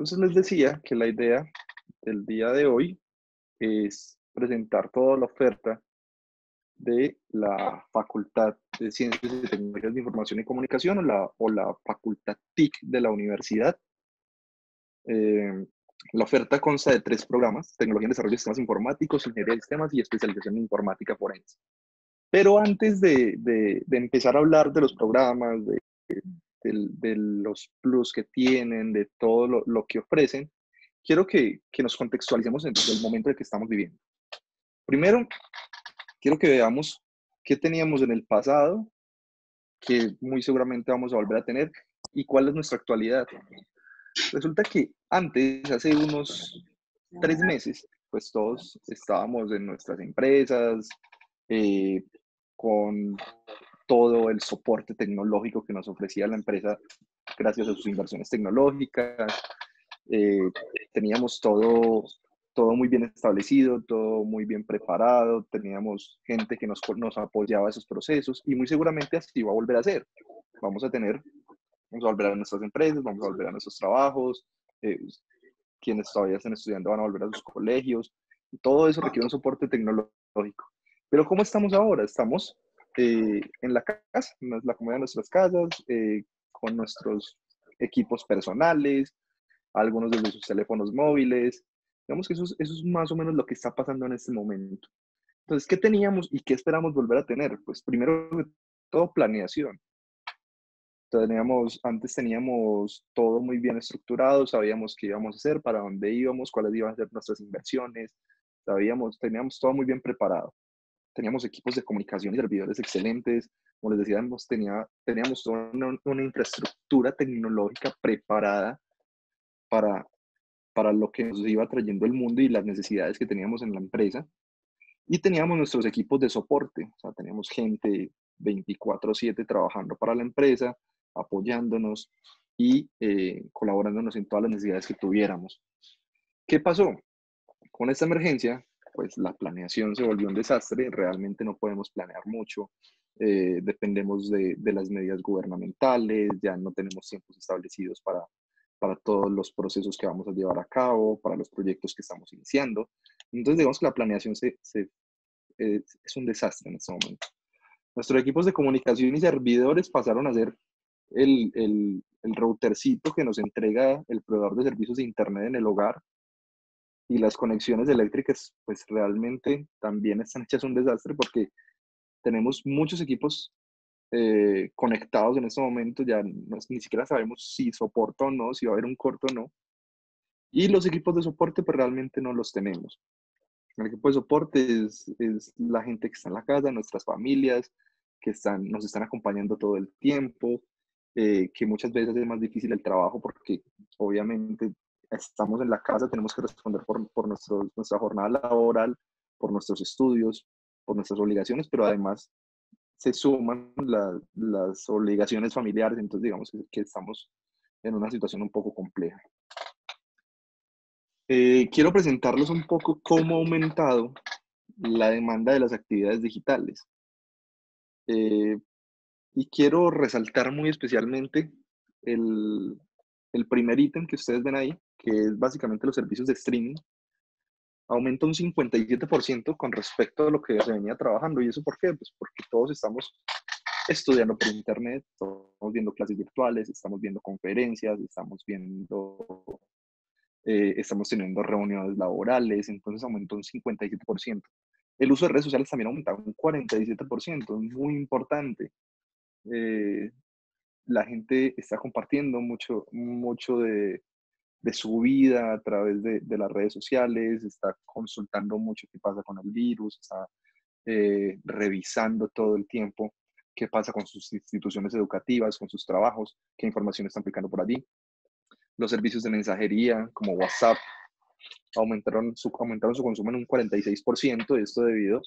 Entonces les decía que la idea del día de hoy es presentar toda la oferta de la Facultad de Ciencias y Tecnologías de Información y Comunicación o la, o la Facultad TIC de la universidad. Eh, la oferta consta de tres programas, Tecnología en Desarrollo de Sistemas Informáticos, Ingeniería de Sistemas y Especialización en Informática Forense. Pero antes de, de, empezar a hablar de los programas, de, de, los plus que tienen, de todo lo, lo que ofrecen, quiero que, que, nos contextualicemos en el momento en que estamos viviendo. Primero, quiero que veamos qué teníamos en el pasado, que muy seguramente vamos a volver a tener, y cuál es nuestra actualidad. Resulta que antes, hace unos tres meses, pues todos estábamos en nuestras empresas, eh, con todo el soporte tecnológico que nos ofrecía la empresa gracias a sus inversiones tecnológicas. Eh, teníamos todo todo muy bien establecido, todo muy bien preparado, teníamos gente que nos, nos apoyaba esos procesos y muy seguramente así va a volver a ser. Vamos a tener, vamos a volver a nuestras empresas, vamos a volver a nuestros trabajos, eh, quienes todavía están estudiando van a volver a sus colegios, todo eso requiere un soporte tecnológico. Pero ¿cómo estamos ahora? Estamos eh, en la casa, en la comodidad de nuestras casas, eh, con nuestros equipos personales, algunos de sus teléfonos móviles, Digamos que eso es, eso es más o menos lo que está pasando en este momento. Entonces, ¿qué teníamos y qué esperamos volver a tener? Pues primero todo planeación. Teníamos, antes teníamos todo muy bien estructurado, sabíamos qué íbamos a hacer, para dónde íbamos, cuáles iban a ser nuestras inversiones, sabíamos, teníamos todo muy bien preparado. Teníamos equipos de comunicación y servidores excelentes, como les decíamos, tenía, teníamos una, una infraestructura tecnológica preparada para para lo que nos iba trayendo el mundo y las necesidades que teníamos en la empresa. Y teníamos nuestros equipos de soporte, o sea, teníamos gente 24/7 trabajando para la empresa, apoyándonos y eh, colaborándonos en todas las necesidades que tuviéramos. ¿Qué pasó? Con esta emergencia, pues la planeación se volvió un desastre, realmente no podemos planear mucho, eh, dependemos de, de, las medidas gubernamentales, ya no tenemos tiempos establecidos para para todos los procesos que vamos a llevar a cabo, para los proyectos que estamos iniciando. Entonces, digamos que la planeación se, eh, es un desastre en este momento. Nuestros equipos de comunicación y servidores pasaron a ser el, el, el routercito que nos entrega el proveedor de servicios de Internet en el hogar y las conexiones eléctricas, pues realmente también están hechas un desastre porque tenemos muchos equipos eh, conectados en este momento, ya ni siquiera sabemos si soporta o no, si va a haber un corto o no. Y los equipos de soporte, pues realmente no los tenemos. El equipo de soporte es, es la gente que está en la casa, nuestras familias, que están, nos están acompañando todo el tiempo, eh, que muchas veces es más difícil el trabajo porque obviamente estamos en la casa, tenemos que responder por, por nuestro, nuestra jornada laboral, por nuestros estudios, por nuestras obligaciones, pero además se suman las obligaciones familiares, entonces digamos que, estamos en una situación un poco compleja. Eh, quiero presentarles un poco cómo ha aumentado la demanda de las actividades digitales. Eh, y quiero resaltar muy especialmente el, el primer ítem que ustedes ven ahí, que es básicamente los servicios de streaming aumenta un 57% con respecto a lo que se venía trabajando. ¿Y eso por qué? Pues porque todos estamos estudiando por internet, estamos viendo clases virtuales, estamos viendo conferencias, estamos viendo, eh, estamos teniendo reuniones laborales, entonces aumentó un 57%. El uso de redes sociales también aumentó un 47%, es muy importante. Eh, la gente está compartiendo mucho, mucho de, su vida a través de, de, las redes sociales, está consultando mucho qué pasa con el virus, está eh, revisando todo el tiempo qué pasa con sus instituciones educativas, con sus trabajos, qué información están aplicando por allí. Los servicios de mensajería como WhatsApp aumentaron su, aumentaron su consumo en un 46%, esto debido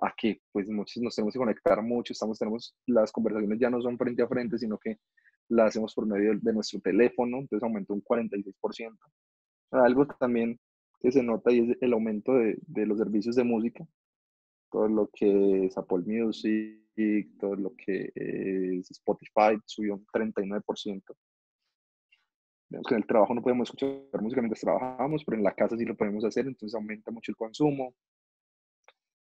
a que pues muchos nos tenemos que conectar mucho, estamos, tenemos, las conversaciones ya no son frente a frente, sino que la hacemos por medio de nuestro teléfono, entonces aumentó un 46%. Algo también que se nota y es el aumento de, de los servicios de música, todo lo que es Apple Music, todo lo que es Spotify subió un 39%. en el trabajo no podemos escuchar música mientras trabajamos, pero en la casa sí lo podemos hacer, entonces aumenta mucho el consumo.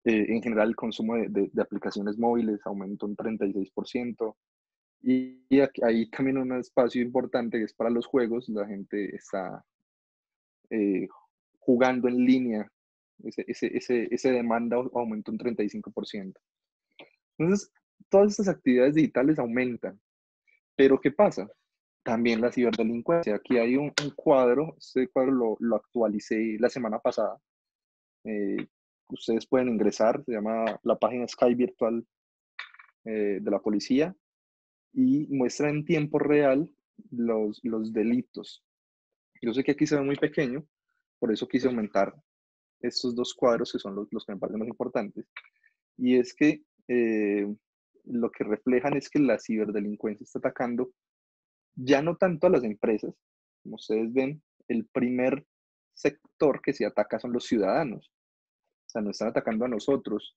Eh, en general, el consumo de, de, aplicaciones móviles aumentó un 36%. Y, y aquí, ahí también un espacio importante que es para los juegos. La gente está eh, jugando en línea. Ese, ese, ese, ese demanda aumentó un 35%. Entonces, todas estas actividades digitales aumentan. Pero ¿qué pasa? También la ciberdelincuencia. Aquí hay un, cuadro, este cuadro lo, lo, actualicé la semana pasada. Eh, ustedes pueden ingresar, se llama la página Sky Virtual eh, de la policía y muestra en tiempo real los, los delitos. Yo sé que aquí se ve muy pequeño, por eso quise aumentar estos dos cuadros que son los, los que me parecen más importantes. Y es que eh, lo que reflejan es que la ciberdelincuencia está atacando ya no tanto a las empresas, como ustedes ven, el primer sector que se ataca son los ciudadanos. Sea, nos están atacando a nosotros.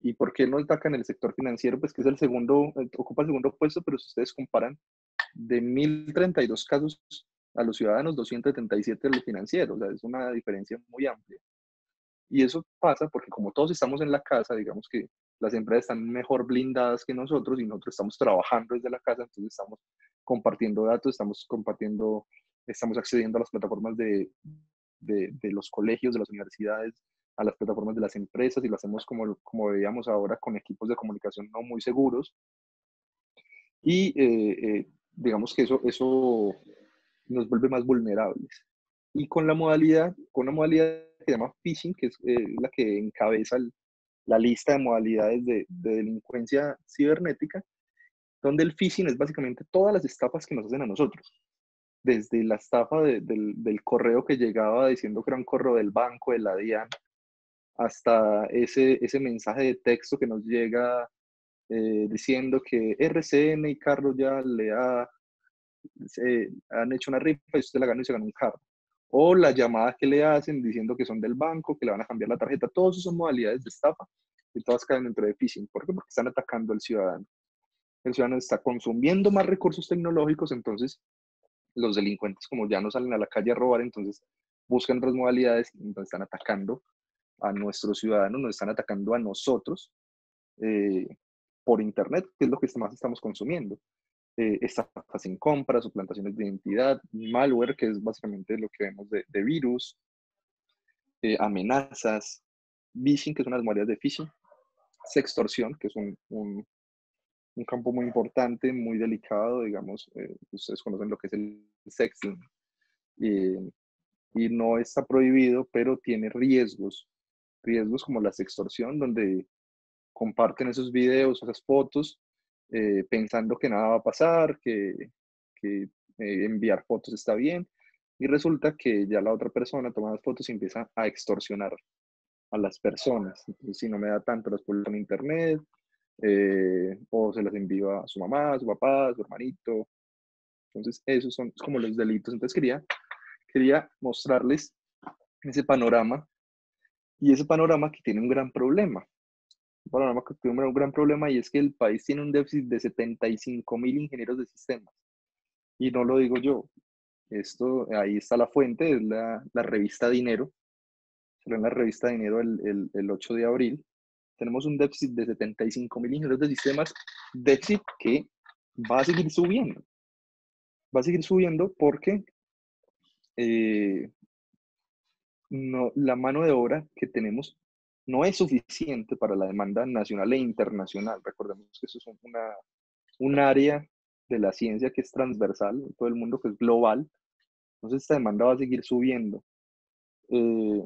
¿Y por qué no atacan el sector financiero? Pues que es el segundo, ocupa el segundo puesto, pero si ustedes comparan de 1.032 casos a los ciudadanos, 277 a los financieros, o sea, es una diferencia muy amplia. Y eso pasa porque como todos estamos en la casa, digamos que las empresas están mejor blindadas que nosotros y nosotros estamos trabajando desde la casa, entonces estamos compartiendo datos, estamos compartiendo, estamos accediendo a las plataformas de, de, los colegios, de las universidades, a las plataformas de las empresas y lo hacemos como, como veíamos ahora con equipos de comunicación no muy seguros. Y eh, eh, digamos que eso, eso nos vuelve más vulnerables. Y con la modalidad, con una modalidad que se llama phishing, que es eh, la que encabeza la lista de modalidades de, de, delincuencia cibernética, donde el phishing es básicamente todas las estafas que nos hacen a nosotros. Desde la estafa del, del, correo que llegaba diciendo que era un correo del banco, de la DIAN, hasta ese, ese mensaje de texto que nos llega eh, diciendo que RCN y Carlos ya le ha, han hecho una rifa y usted la ganó y se ganó un carro. O las llamadas que le hacen diciendo que son del banco, que le van a cambiar la tarjeta. Todas son modalidades de estafa y todas caen dentro de phishing. ¿Por qué? Porque están atacando al ciudadano. El ciudadano está consumiendo más recursos tecnológicos, entonces los delincuentes, como ya no salen a la calle a robar, entonces buscan otras modalidades, entonces están atacando a nuestros ciudadanos, nos están atacando a nosotros eh, por Internet, que es lo que más estamos consumiendo. Eh, estafas sin compras, suplantaciones de identidad, malware, que es básicamente lo que vemos de, virus, eh, amenazas, phishing, que son las modalidades de phishing, sextorsión, que es un, un, un campo muy importante, muy delicado, digamos, eh, ustedes conocen lo que es el sexting, y no está prohibido, pero tiene riesgos riesgos como la sextorsión, donde comparten esos videos, esas fotos, eh, pensando que nada va a pasar, que, eh, enviar fotos está bien, y resulta que ya la otra persona toma las fotos y empieza a extorsionar a las personas. Si no me da tanto, las publico en internet, eh, o se las envío a su mamá, a su papá, a su hermanito. Entonces, esos son como los delitos. Entonces, quería, quería mostrarles ese panorama y ese panorama que tiene un gran problema. Un panorama que tiene un gran problema y es que el país tiene un déficit de 75 mil ingenieros de sistemas. Y no lo digo yo. Esto, ahí está la fuente, es la, la revista Dinero. Salió en la revista Dinero el, el, el 8 de abril. Tenemos un déficit de 75 mil ingenieros de sistemas, déficit que va a seguir subiendo. Va a seguir subiendo porque eh, no, la mano de obra que tenemos no es suficiente para la demanda nacional e internacional. Recordemos que eso es una, un área de la ciencia que es transversal en todo el mundo, que es global. Entonces esta demanda va a seguir subiendo. Eh,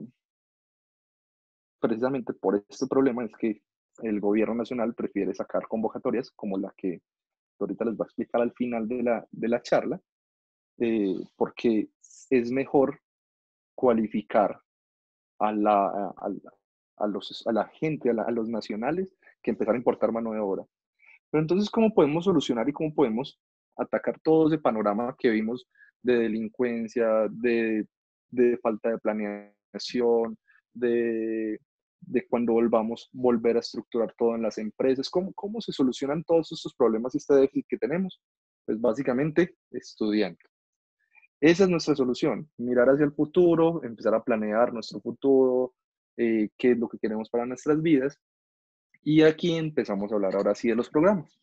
precisamente por este problema es que el gobierno nacional prefiere sacar convocatorias como la que ahorita les voy a explicar al final de la, de la charla, eh, porque es mejor cualificar a la, a, los, a la gente, a, los nacionales, que empezar a importar mano de obra. Pero entonces, ¿cómo podemos solucionar y cómo podemos atacar todo ese panorama que vimos de delincuencia, de, de falta de planeación, de, de, cuando volvamos volver a estructurar todo en las empresas? ¿Cómo, cómo se solucionan todos estos problemas y este déficit que tenemos? Pues básicamente estudiando. Esa es nuestra solución, mirar hacia el futuro, empezar a planear nuestro futuro, eh, qué es lo que queremos para nuestras vidas. Y aquí empezamos a hablar ahora sí de los programas.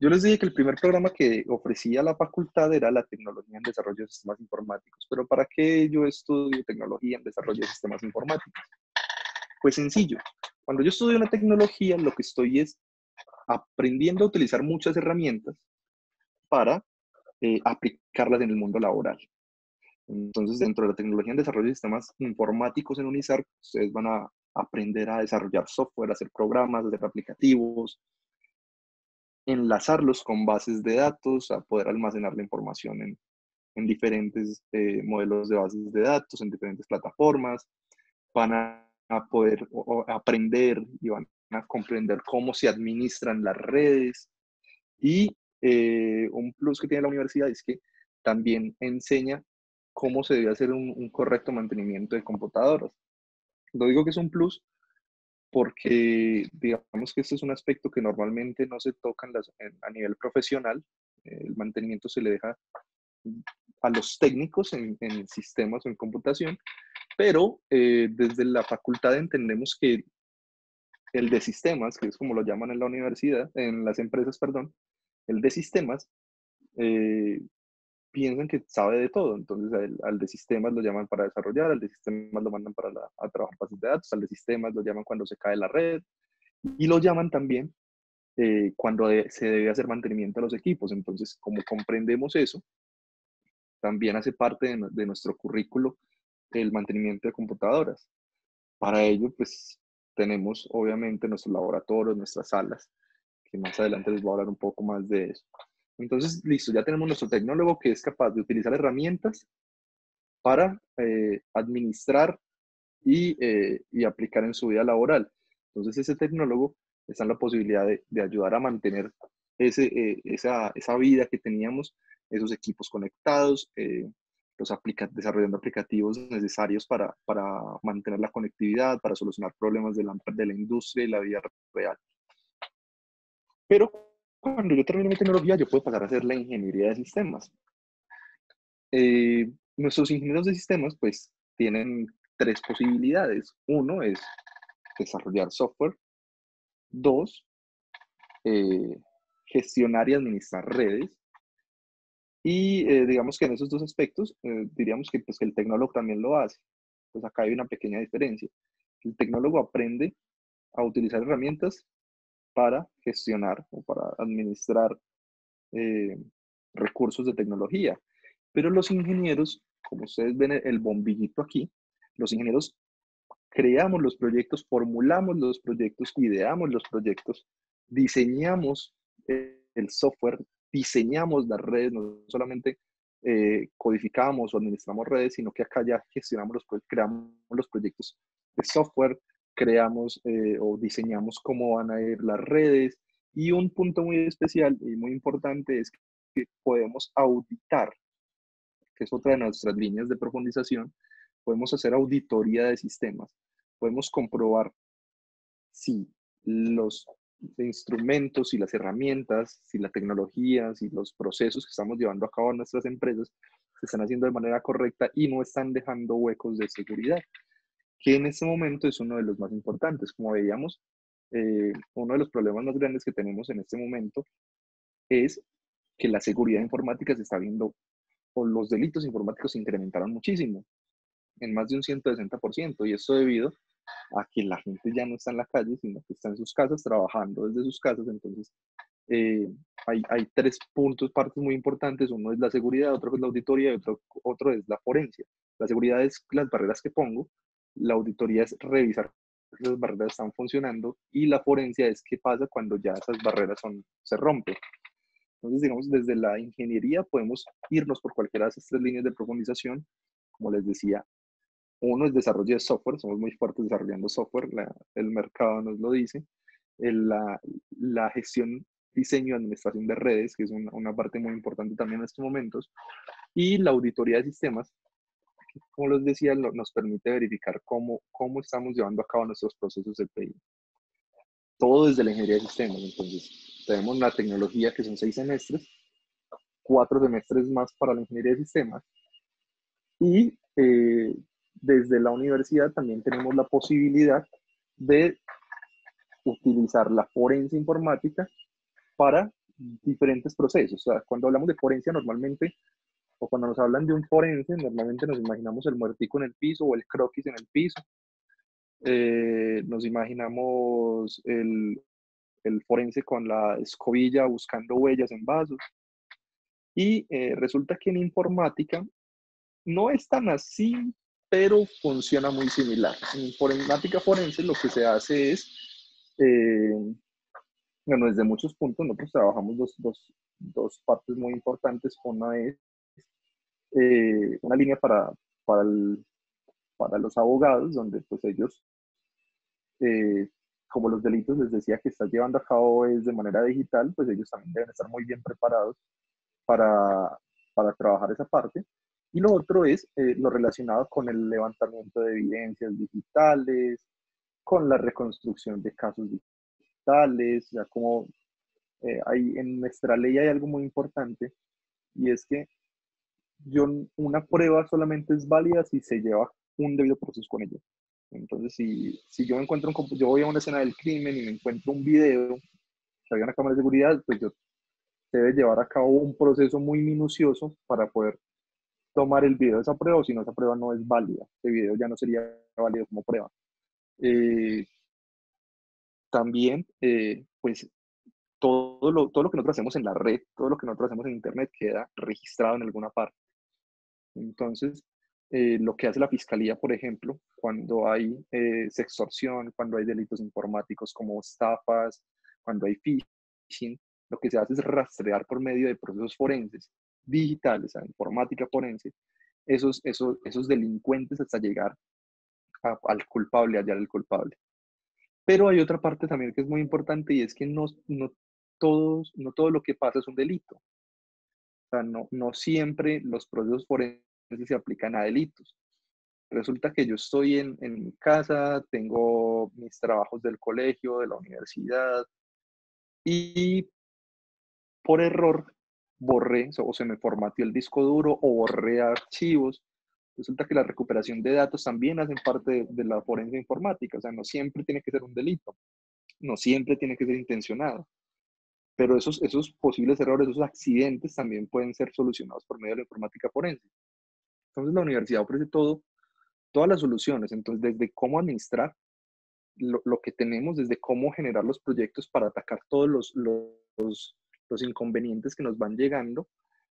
Yo les dije que el primer programa que ofrecía la facultad era la tecnología en desarrollo de sistemas informáticos. Pero ¿para qué yo estudio tecnología en desarrollo de sistemas informáticos? Pues sencillo. Cuando yo estudio una tecnología, lo que estoy es aprendiendo a utilizar muchas herramientas para eh, aplicarlas en el mundo laboral. Entonces, dentro de la tecnología en desarrollo de sistemas informáticos en UNISAR, ustedes van a aprender a desarrollar software, hacer programas, hacer aplicativos, enlazarlos con bases de datos, a poder almacenar la información en, en diferentes eh, modelos de bases de datos, en diferentes plataformas, van a, poder aprender y van a comprender cómo se administran las redes. Y eh, un plus que tiene la universidad es que también enseña cómo se debe hacer un, correcto mantenimiento de computadoras. Lo digo que es un plus porque digamos que este es un aspecto que normalmente no se toca a nivel profesional. El mantenimiento se le deja a los técnicos en, sistemas o en computación, pero eh, desde la facultad entendemos que el de sistemas, que es como lo llaman en la universidad, en las empresas, perdón, el de sistemas eh, piensan que sabe de todo. Entonces, al, de sistemas lo llaman para desarrollar, al de sistemas lo mandan para a trabajar bases de datos, al de sistemas lo llaman cuando se cae la red y lo llaman también eh, cuando se debe hacer mantenimiento a los equipos. Entonces, como comprendemos eso, también hace parte de, de nuestro currículo el mantenimiento de computadoras. Para ello, pues tenemos obviamente nuestros laboratorios, nuestras salas, que más adelante les voy a hablar un poco más de eso. Entonces, listo, ya tenemos nuestro tecnólogo que es capaz de utilizar herramientas para eh, administrar eh, y, aplicar en su vida laboral. Entonces, ese tecnólogo está en la posibilidad de, ayudar a mantener ese, eh, esa, esa, vida que teníamos, esos equipos conectados, los aplica desarrollando aplicativos necesarios para, para, mantener la conectividad, para solucionar problemas de la, de la industria y la vida real. Pero cuando yo termino mi tecnología, yo puedo pasar a hacer la ingeniería de sistemas. Eh, nuestros ingenieros de sistemas, pues, tienen tres posibilidades. Uno es desarrollar software. Dos, eh, gestionar y administrar redes. Y eh, digamos que en esos dos aspectos, diríamos que, pues, que el tecnólogo también lo hace. Pues acá hay una pequeña diferencia. El tecnólogo aprende a utilizar herramientas para gestionar o para administrar eh, recursos de tecnología. Pero los ingenieros, como ustedes ven el bombillito aquí, los ingenieros creamos los proyectos, formulamos los proyectos, ideamos los proyectos, diseñamos el software, diseñamos las redes, no solamente eh, codificamos o administramos redes, sino que acá ya gestionamos los, creamos los proyectos de software, creamos eh, o diseñamos cómo van a ir las redes. Y un punto muy especial y muy importante es que podemos auditar, que es otra de nuestras líneas de profundización, podemos hacer auditoría de sistemas, podemos comprobar si los instrumentos y las herramientas, si la tecnología, si los procesos que estamos llevando a cabo en nuestras empresas se están haciendo de manera correcta y no están dejando huecos de seguridad que en este momento es uno de los más importantes. Como veíamos, eh, uno de los problemas más grandes que tenemos en este momento es que la seguridad informática se está viendo, o los delitos informáticos se incrementaron muchísimo, en más de un 160%, y esto debido a que la gente ya no está en la calle, sino que está en sus casas trabajando desde sus casas. Entonces, eh, hay, hay, tres puntos, partes muy importantes. Uno es la seguridad, otro es la auditoría y otro, otro es la forencia. La seguridad es las barreras que pongo la auditoría es revisar que las barreras están funcionando y la forencia es qué pasa cuando ya esas barreras son, se rompen. Entonces, digamos, desde la ingeniería podemos irnos por cualquiera de esas tres líneas de profundización. Como les decía, uno es desarrollo de software, somos muy fuertes desarrollando software, el mercado nos lo dice. la, la, gestión, diseño administración de redes, que es una parte muy importante también en estos momentos. Y la auditoría de sistemas, como les decía, nos permite verificar cómo, cómo estamos llevando a cabo nuestros procesos de TI. Todo desde la ingeniería de sistemas. Entonces, tenemos la tecnología que son seis semestres, cuatro semestres más para la ingeniería de sistemas Y eh, desde la universidad también tenemos la posibilidad de utilizar la forencia informática para diferentes procesos. O sea, cuando hablamos de forencia normalmente, o cuando nos hablan de un forense, normalmente nos imaginamos el muertico en el piso o el croquis en el piso. Eh, nos imaginamos el, el, forense con la escobilla buscando huellas en vasos. Y eh, resulta que en informática no es tan así, pero funciona muy similar. En informática forense lo que se hace es, eh, bueno, desde muchos puntos, nosotros trabajamos dos, dos, dos partes muy importantes. Una es eh, una línea para, para, para, los abogados, donde pues ellos, eh, como los delitos les decía que están llevando a cabo es de manera digital, pues ellos también deben estar muy bien preparados para, para trabajar esa parte. Y lo otro es eh, lo relacionado con el levantamiento de evidencias digitales, con la reconstrucción de casos digitales, ya como eh, hay, en nuestra ley hay algo muy importante y es que yo, una prueba solamente es válida si se lleva un debido proceso con ella. Entonces, si, si yo encuentro un, yo voy a una escena del crimen y me encuentro un video, que había una cámara de seguridad, pues yo debe llevar a cabo un proceso muy minucioso para poder tomar el video de esa prueba, o si no, esa prueba no es válida. Ese video ya no sería válido como prueba. Eh, también, eh, pues, todo lo, todo lo que nosotros hacemos en la red, todo lo que nosotros hacemos en Internet queda registrado en alguna parte. Entonces, eh, lo que hace la fiscalía, por ejemplo, cuando hay sextorsión, cuando hay delitos informáticos como estafas, cuando hay phishing, lo que se hace es rastrear por medio de procesos forenses digitales, a informática forense, esos, esos, esos delincuentes hasta llegar al culpable, hallar al culpable. Pero hay otra parte también que es muy importante y es que no, no, todos, no todo lo que pasa es un delito. Sea, no, no siempre los procesos forenses se aplican a delitos. Resulta que yo estoy en, en mi casa, tengo mis trabajos del colegio, de la universidad, y por error borré o se me formateó el disco duro o borré archivos. Resulta que la recuperación de datos también hacen parte de, la forense informática, o sea, no siempre tiene que ser un delito, no siempre tiene que ser intencionado, pero esos, esos posibles errores, esos accidentes también pueden ser solucionados por medio de la informática forense. Entonces la universidad ofrece todo, todas las soluciones, entonces desde cómo administrar lo, lo que tenemos, desde cómo generar los proyectos para atacar todos los, los inconvenientes que nos van llegando,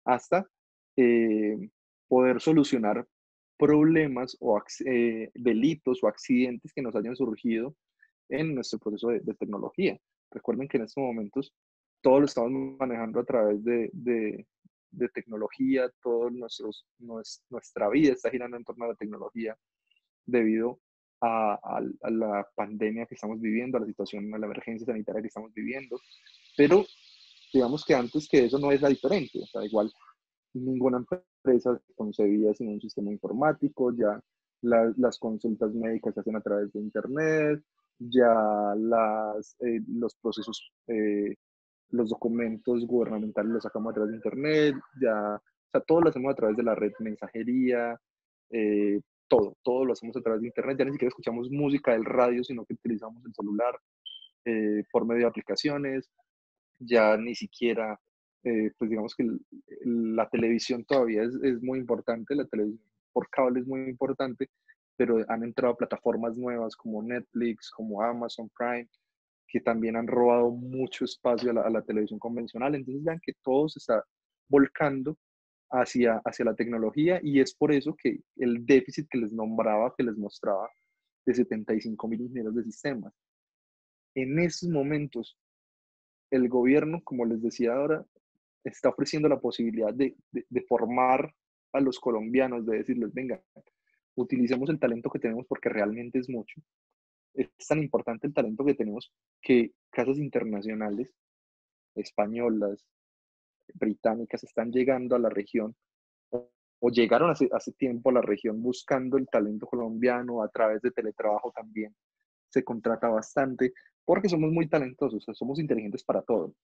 hasta eh, poder solucionar problemas o eh, delitos o accidentes que nos hayan surgido en nuestro proceso de, tecnología. Recuerden que en estos momentos todo lo estamos manejando a través de, de, tecnología, todo nuestros, nuestra vida está girando en torno a la tecnología debido a, a, la pandemia que estamos viviendo, a la situación, a la emergencia sanitaria que estamos viviendo, pero digamos que antes que eso no es la diferente, o sea, igual ninguna empresa concebía sin un sistema informático, ya las consultas médicas se hacen a través de Internet, ya las, eh, los procesos, eh, los documentos gubernamentales los sacamos a través de Internet, ya, o sea, todo lo hacemos a través de la red mensajería, eh, todo, todo lo hacemos a través de Internet, ya ni siquiera escuchamos música del radio, sino que utilizamos el celular por medio de aplicaciones, ya ni siquiera, eh, pues digamos que la televisión todavía es, es, muy importante, la televisión por cable es muy importante, pero han entrado plataformas nuevas como Netflix, como Amazon Prime, que también han robado mucho espacio a la, televisión convencional. Entonces vean que todo se está volcando hacia, hacia la tecnología y es por eso que el déficit que les nombraba, que les mostraba, de 75 mil ingenieros de sistemas. En esos momentos, el gobierno, como les decía ahora, está ofreciendo la posibilidad de, formar a los colombianos, de decirles, venga, utilicemos el talento que tenemos porque realmente es mucho. Es tan importante el talento que tenemos que casas internacionales, españolas, británicas, están llegando a la región o, llegaron hace, hace tiempo a la región buscando el talento colombiano a través de teletrabajo también. Se contrata bastante porque somos muy talentosos, somos inteligentes para todo.